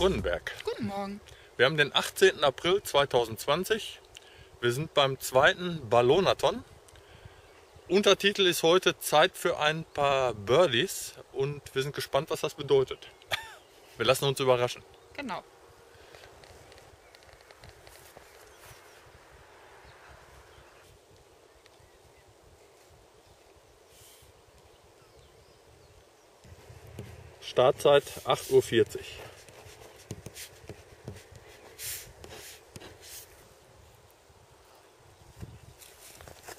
aus Frönnenberg. Guten Morgen. Wir haben den 18. April 2020. Wir sind beim zweiten Ballonathon. Untertitel ist heute Zeit für ein paar Birdies und wir sind gespannt, was das bedeutet. Wir lassen uns überraschen. Genau. Startzeit 8.40 Uhr.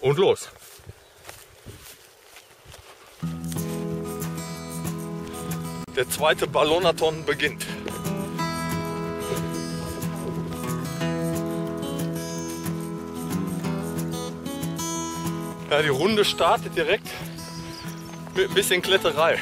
Und los. Der zweite Ballonathon beginnt. Ja, die Runde startet direkt mit ein bisschen Kletterei.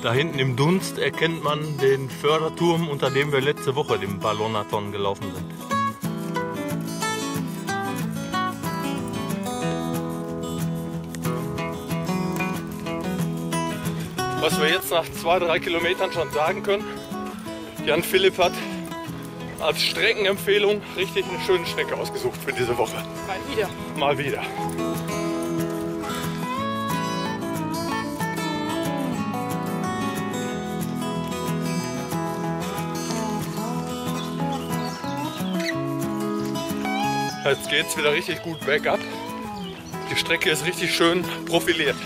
Da hinten im Dunst erkennt man den Förderturm, unter dem wir letzte Woche den Ballonathon gelaufen sind. Was wir jetzt nach zwei, drei Kilometern schon sagen können, Jan Philipp hat als Streckenempfehlung richtig eine schöne Strecke ausgesucht für diese Woche. Mal wieder. Mal wieder. Jetzt geht es wieder richtig gut bergab. Die Strecke ist richtig schön profiliert.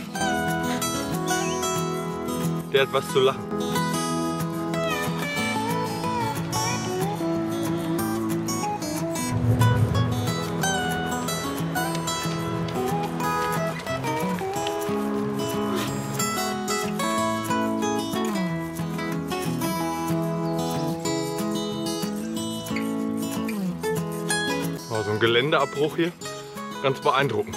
Der hat was zu lachen. Geländeabbruch hier. Ganz beeindruckend.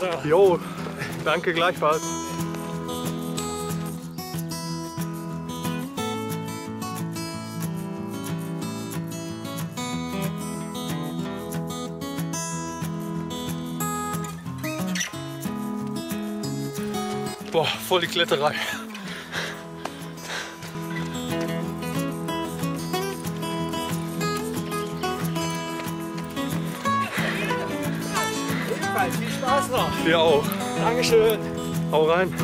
Häuser. Jo, danke gleichfalls. Boah, voll die Kletterei. Dir auch. Dankeschön. Hau rein.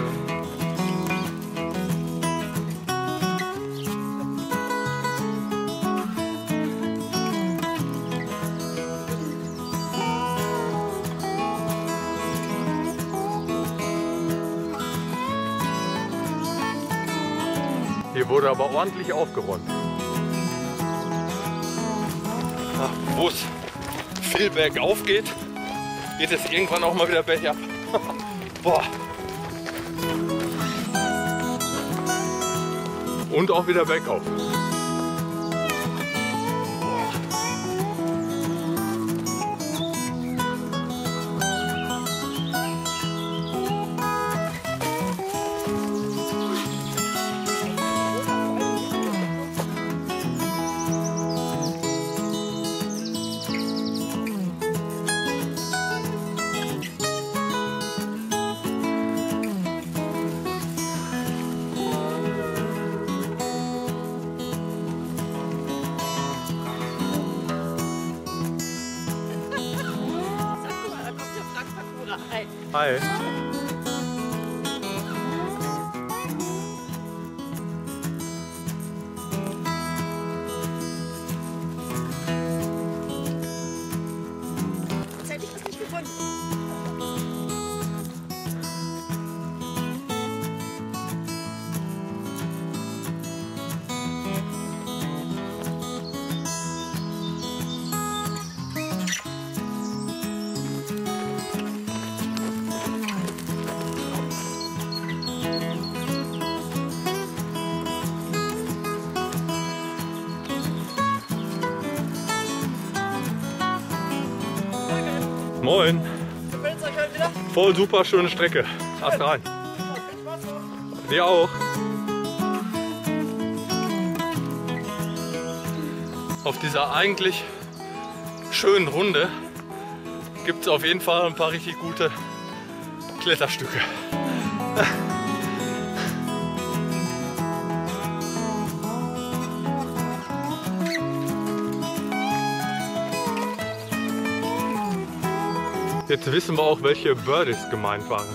Hier wurde aber ordentlich aufgeräumt. Ach, Wo es viel bergauf geht, geht es irgendwann auch mal wieder bergab. Boah. Und auch wieder bergauf. Hi. Voll super schöne Strecke. Ast rein. Viel Spaß noch. Dir auch. Auf dieser eigentlich schönen Runde gibt es auf jeden Fall ein paar richtig gute Kletterstücke. Jetzt wissen wir auch, welche Birdies gemeint waren.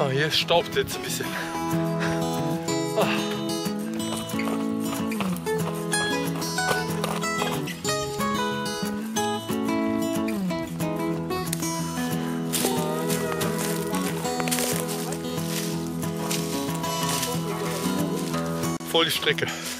Ah, hier staubt jetzt ein bisschen. Voll die.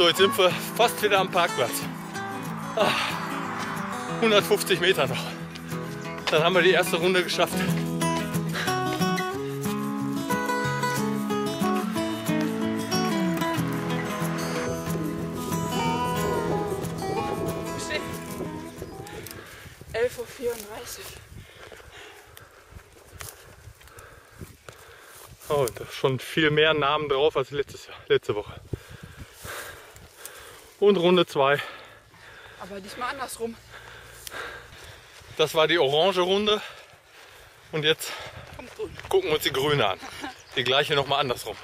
So, jetzt sind wir fast wieder am Parkplatz. Ah, 150 Meter noch. Dann haben wir die erste Runde geschafft. Uhr. Oh, da ist schon viel mehr Namen drauf als letztes Jahr, letzte Woche. Und Runde 2. Aber diesmal andersrum. Das war die orange Runde. Und jetzt gucken wir uns die grüne an. Die gleiche nochmal andersrum.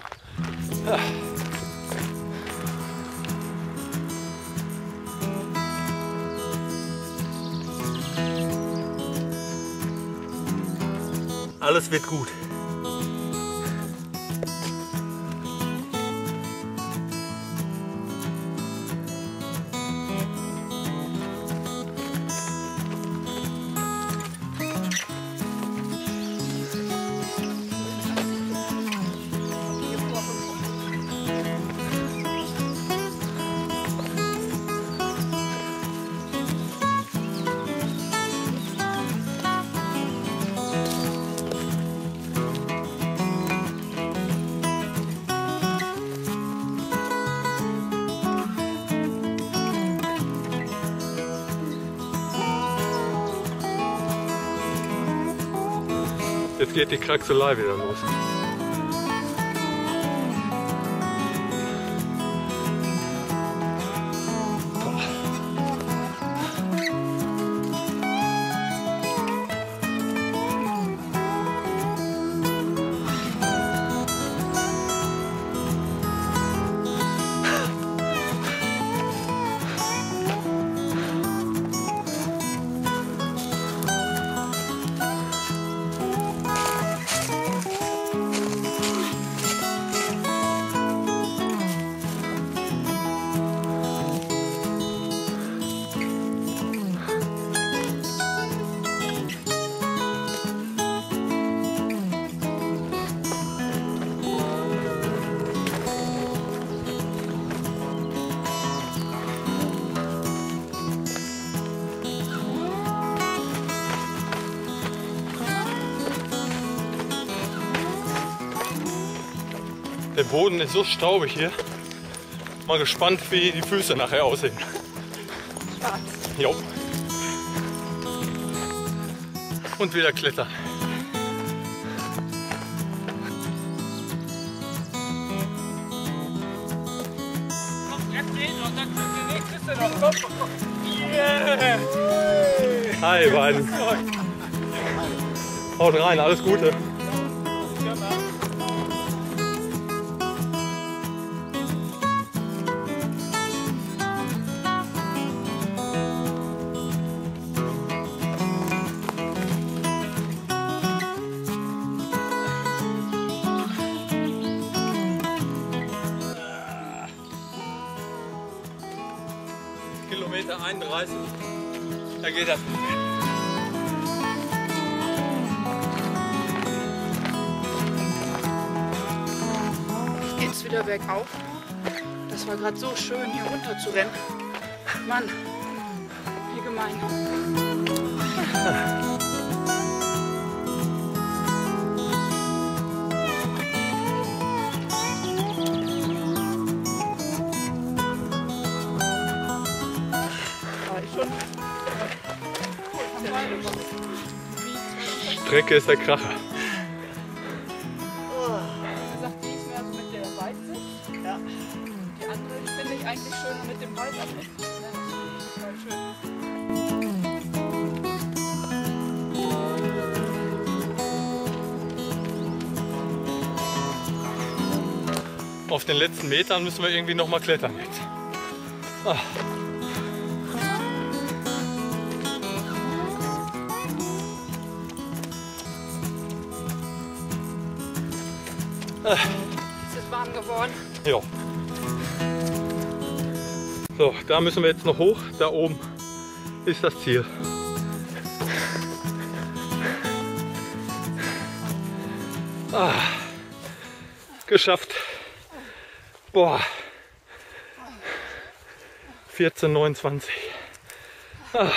Alles wird gut. Jetzt geht die Kraxelei wieder los. Der Boden ist so staubig hier. Mal gespannt, wie die Füße nachher aussehen. Jo. Und wieder klettern. Hi, beiden. Haut rein, alles Gute. Kilometer 31. Da geht das nicht mehr. Geht's wieder bergauf. Das war gerade so schön, hier runter zu rennen. Mann, wie gemein. Strecke ist der Kracher. gesagt, die ist mehr so mit der Weitsicht. Ja. Die andere finde ich eigentlich schöner mit dem ist voll schön. Auf den letzten Metern müssen wir irgendwie noch mal klettern jetzt. Ah. Es ist warm geworden. Ja. So, da müssen wir jetzt noch hoch. Da oben ist das Ziel. Ah, geschafft. Boah. 14,29. Ah.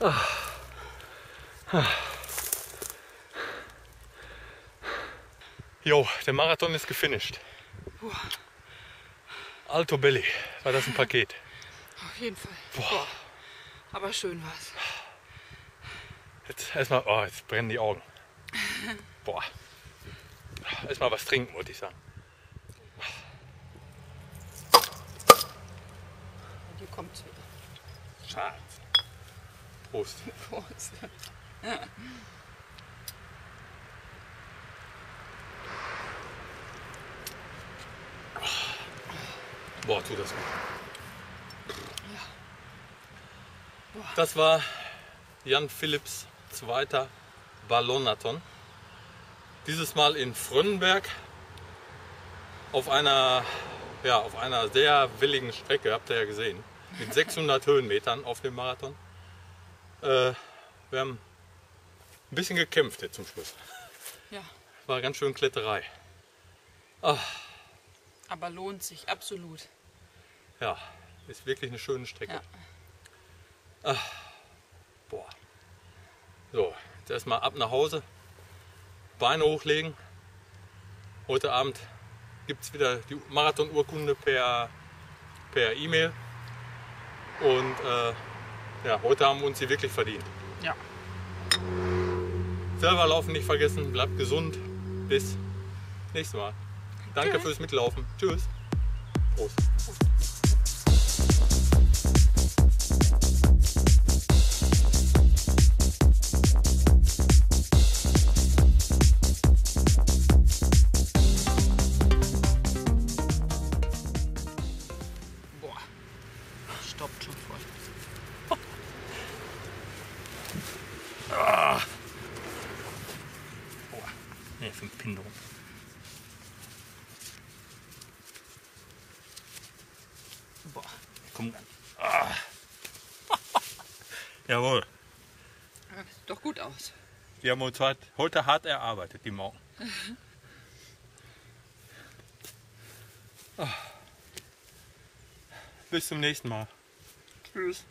Ah. Ah. Jo, der Marathon ist gefinisht. Alto Belli, war das ein Paket. Auf jeden Fall. Boah. Aber schön war's. Jetzt erstmal, oh, jetzt brennen die Augen. Boah. Erstmal was trinken, wollte ich sagen. Hier kommt's wieder. Schatz. Prost. Prost. Boah, tut das gut. Das war Jan Philipps zweiter Ballonathon. Dieses Mal in Frönnenberg auf einer, ja, auf einer sehr willigen Strecke, habt ihr ja gesehen, mit 600 Höhenmetern auf dem Marathon. Äh, wir haben ein bisschen gekämpft jetzt zum Schluss. Ja, War ganz schön Kletterei. Aber lohnt sich absolut. Ja, ist wirklich eine schöne Strecke. Ja. Boah. So, jetzt erstmal ab nach Hause. Beine hochlegen. Heute Abend gibt es wieder die Marathon-Urkunde per per E-Mail. Und äh, ja, heute haben wir uns sie wirklich verdient. Ja. Selber laufen nicht vergessen, bleibt gesund. Bis nächstes Mal. Danke Tschüss. fürs Mitlaufen. Tschüss. Prost. Boah. Jawohl. Ja, Sieht doch gut aus. Die haben uns heute, hart erarbeitet, die Morgen. Bis zum nächsten Mal. Tschüss.